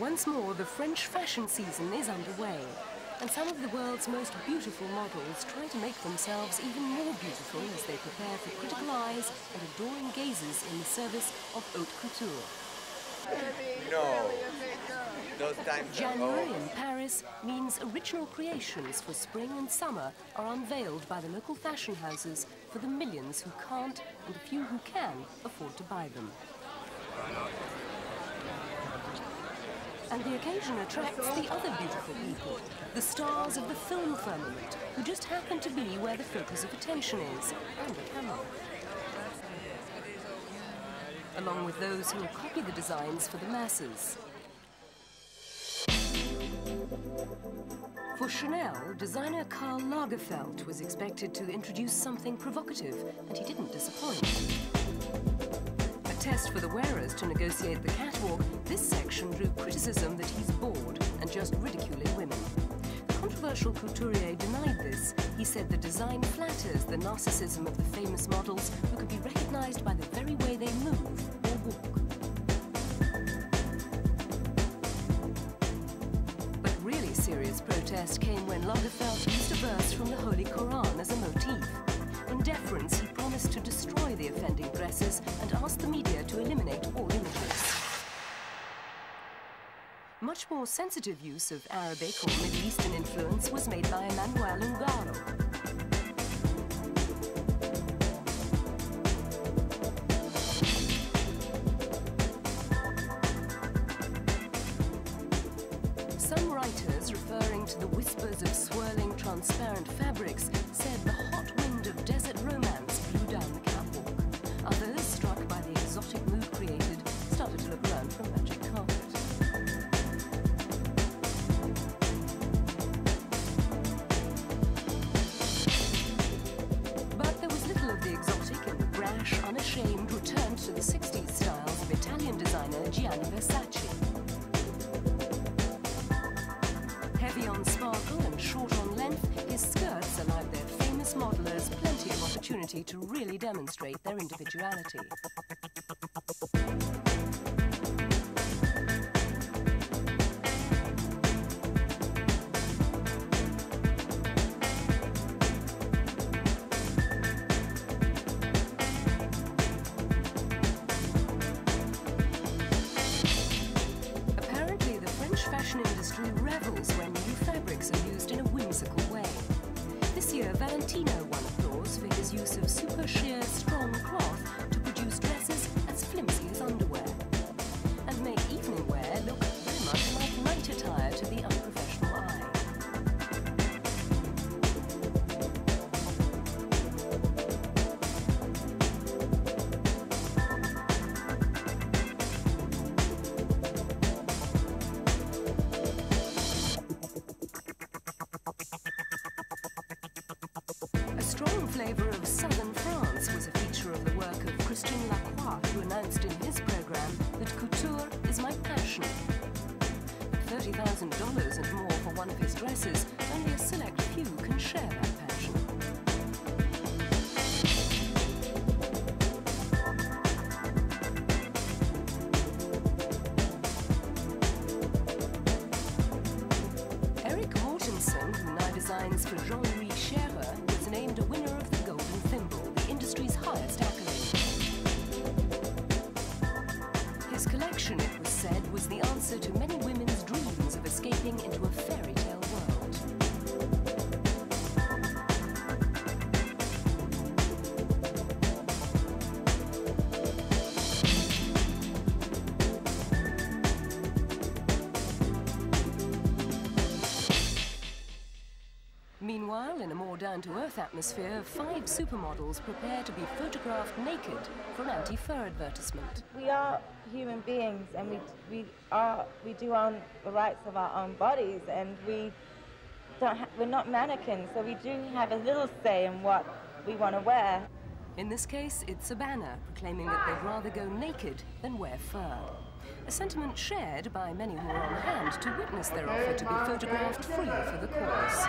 Once more, the French fashion season is underway, and some of the world's most beautiful models try to make themselves even more beautiful as they prepare for critical eyes and adoring gazes in the service of haute couture. No, those times January in Paris means original creations for spring and summer are unveiled by the local fashion houses for the millions who can't and the few who can afford to buy them. And the occasion attracts the other beautiful people, the stars of the film firmament, who just happen to be where the focus of attention is, and the camera. Along with those who will copy the designs for the masses. For Chanel, designer Karl Lagerfeld was expected to introduce something provocative, and he didn't disappoint. Test for the wearers to negotiate the catwalk, this section drew criticism that he's bored and just ridiculing women. The controversial couturier denied this. He said the design flatters the narcissism of the famous models who could be recognized by the very way they move or walk. But really serious protest came when Lagerfeld used a verse from the Holy Quran as a motif. In deference, he promised to destroy the offending dresses and asked the media Much more sensitive use of Arabic or Middle Eastern influence was made by Emanuel Ungaro. Some writers, referring to the whispers of swirling transparent fabrics, said the hot Heavy on sparkle and short on length, his skirts allowed their famous modelers plenty of opportunity to really demonstrate their individuality. Valentino won applause for his use of super sheer, strong cloth strong flavour of southern France was a feature of the work of Christian Lacroix, who announced in his programme that couture is my passion. $30,000 and more for one of his dresses, only a select few can share that passion. Erik Mortensen, who now designs for Jean-Louis down-to-earth atmosphere, five supermodels prepare to be photographed naked for an anti-fur advertisement. We are human beings, and we we are we do own the rights of our own bodies, and we don't we're not mannequins, so we do have a little say in what we want to wear. In this case, it's a banner proclaiming that they'd rather go naked than wear fur. A sentiment shared by many who were on hand to witness their offer to be photographed free for the cause.